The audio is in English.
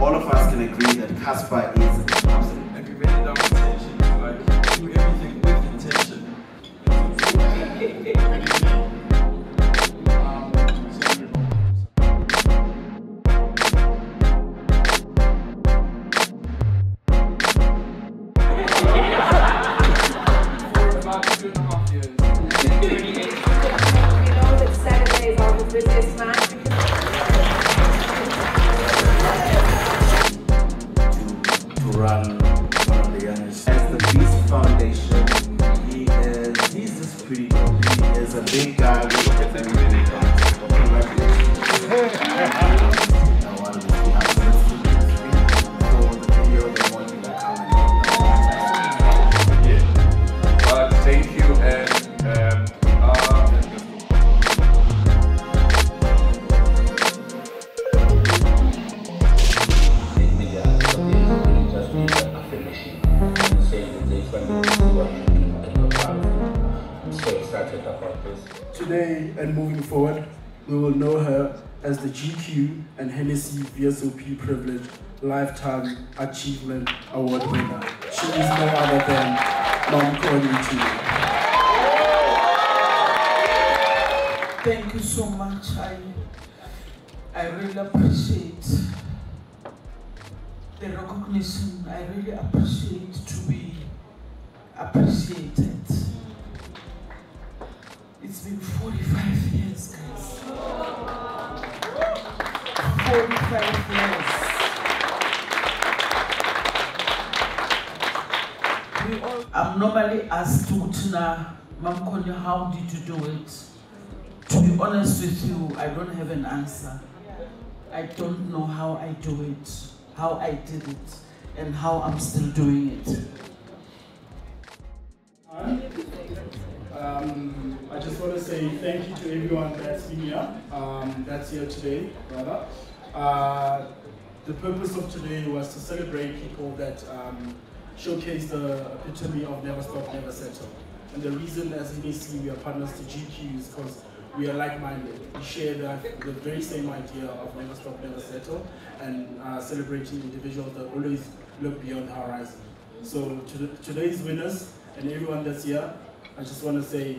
all of us can agree that Casper is the youngest. As the Beast Foundation, he is he's just pretty. He is a big guy excited. Today and moving forward, we will know her as the GQ and Hennessy VSOP Privilege Lifetime Achievement Award winner. She is no other than Mom Connie Thank you so much. I, I really appreciate the recognition. I really appreciate to be appreciated. It's been 45 years, guys. 45 years. We all, I'm normally asked to Tina, Mam Konya, how did you do it? To be honest with you, I don't have an answer. I don't know how I do it, how I did it, and how I'm still doing it. Um, I just want to say thank you to everyone that's been here, um, that's here today, rather. Uh, the purpose of today was to celebrate people that um, showcase the epitome of never stop, never settle. And the reason, as see, we are partners to GQ is because we are like-minded. We share that, the very same idea of never stop, never settle, and uh, celebrating individuals that always look beyond the horizon. So to the, today's winners and everyone that's here, I just want to say